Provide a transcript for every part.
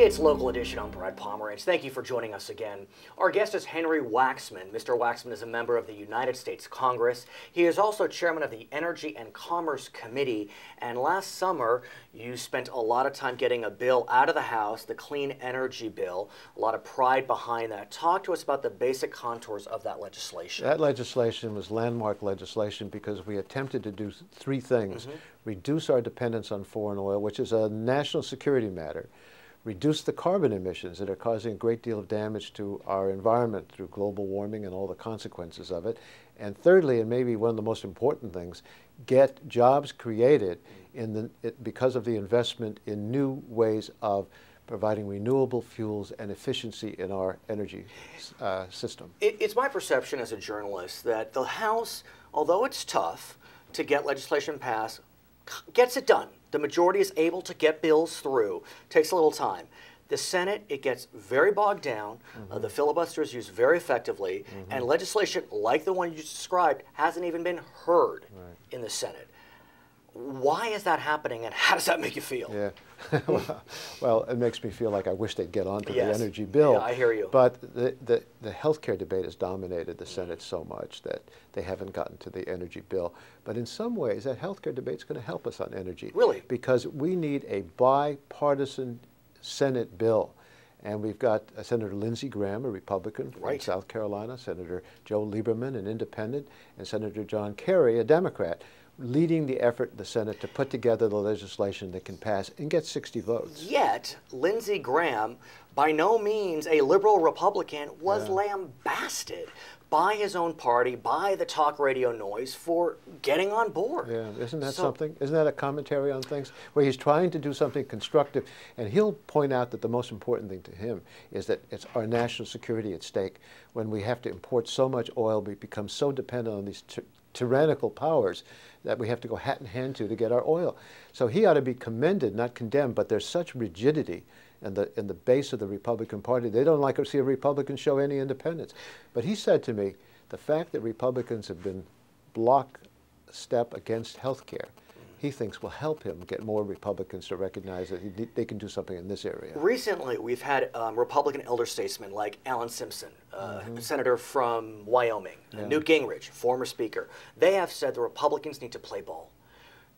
It's Local Edition. I'm Brad Pomerance. Thank you for joining us again. Our guest is Henry Waxman. Mr. Waxman is a member of the United States Congress. He is also chairman of the Energy and Commerce Committee. And last summer, you spent a lot of time getting a bill out of the House, the Clean Energy Bill. A lot of pride behind that. Talk to us about the basic contours of that legislation. That legislation was landmark legislation because we attempted to do three things. Mm -hmm. Reduce our dependence on foreign oil, which is a national security matter reduce the carbon emissions that are causing a great deal of damage to our environment through global warming and all the consequences of it. And thirdly, and maybe one of the most important things, get jobs created in the, it, because of the investment in new ways of providing renewable fuels and efficiency in our energy uh, system. It, it's my perception as a journalist that the House, although it's tough to get legislation passed, gets it done. The majority is able to get bills through. Takes a little time. The Senate, it gets very bogged down. Mm -hmm. uh, mm-hmm. the filibuster is used very effectively, mm -hmm. and legislation like the one you just described hasn't even been heard right. in the Senate. Why is that happening, and how does that make you feel? Yeah. well, it makes me feel like I wish they'd get on to yes. the energy bill. Yeah, I hear you. But the, the, the health care debate has dominated the Senate so much that they haven't gotten to the energy bill. But in some ways, that health care debate is going to help us on energy. Really? Because we need a bipartisan Senate bill. And we've got uh, Senator Lindsey Graham, a Republican from right. South Carolina, Senator Joe Lieberman, an independent, and Senator John Kerry, a Democrat leading the effort in the Senate to put together the legislation that can pass and get 60 votes. Yet, Lindsey Graham, by no means a liberal Republican, was yeah. lambasted by his own party, by the talk radio noise for getting on board. Yeah, isn't that so, something? Isn't that a commentary on things where he's trying to do something constructive and he'll point out that the most important thing to him is that it's our national security at stake when we have to import so much oil, we become so dependent on these tyrannical powers that we have to go hat in hand to to get our oil. So he ought to be commended, not condemned, but there's such rigidity in the, in the base of the Republican Party. They don't like to see a Republican show any independence. But he said to me, the fact that Republicans have been block step against health care he thinks will help him get more Republicans to recognize that he, they can do something in this area. Recently, we've had um, Republican elder statesmen like Alan Simpson, uh, mm -hmm. senator from Wyoming, yeah. Newt Gingrich, former speaker. They have said the Republicans need to play ball.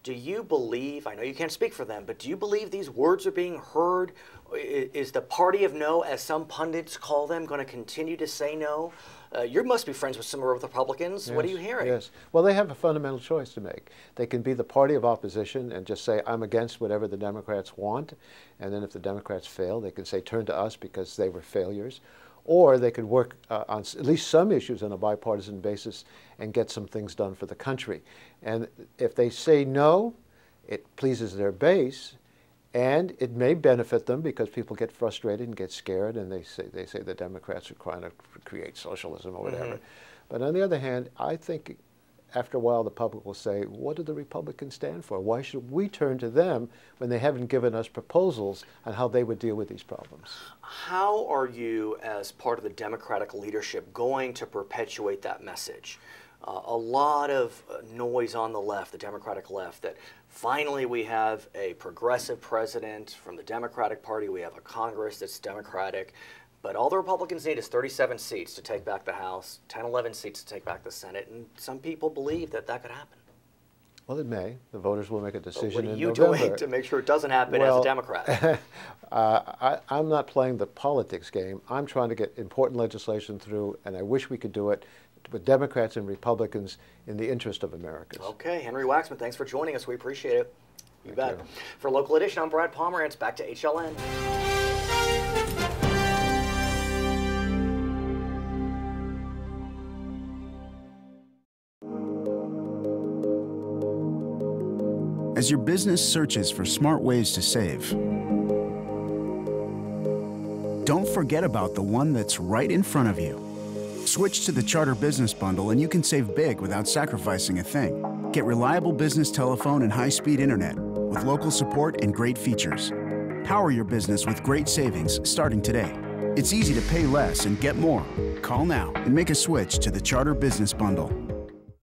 Do you believe, I know you can't speak for them, but do you believe these words are being heard? Is the party of no, as some pundits call them, going to continue to say no? Uh, you must be friends with some of the Republicans. Yes, what are you hearing? Yes. Well, they have a fundamental choice to make. They can be the party of opposition and just say, I'm against whatever the Democrats want. And then if the Democrats fail, they can say, turn to us because they were failures. Or they could work uh, on at least some issues on a bipartisan basis and get some things done for the country. And if they say no, it pleases their base and it may benefit them because people get frustrated and get scared and they say, they say the Democrats are trying to create socialism or whatever. Mm -hmm. But on the other hand, I think after a while the public will say, what do the Republicans stand for? Why should we turn to them when they haven't given us proposals on how they would deal with these problems? How are you, as part of the Democratic leadership, going to perpetuate that message? uh, a lot of uh, noise on the left, the Democratic left, that finally we have a progressive president from the Democratic Party, we have a Congress that's Democratic, but all the Republicans need is 37 seats to take back the House, 10, 11 seats to take back the Senate, and some people believe that that could happen. Well, it may. The voters will make a decision what are you doing to make sure it doesn't happen well, as a Democrat? uh, I, am not playing the politics game. I'm trying to get important legislation through, and I wish we could do it with Democrats and Republicans in the interest of Americans. Okay, Henry Waxman, thanks for joining us. We appreciate it. You Thank bet. You. For Local Edition, I'm Brad Pomerance. Back to HLN. As your business searches for smart ways to save, don't forget about the one that's right in front of you. Switch to the Charter Business Bundle and you can save big without sacrificing a thing. Get reliable business telephone and high-speed internet with local support and great features. Power your business with great savings starting today. It's easy to pay less and get more. Call now and make a switch to the Charter Business Bundle.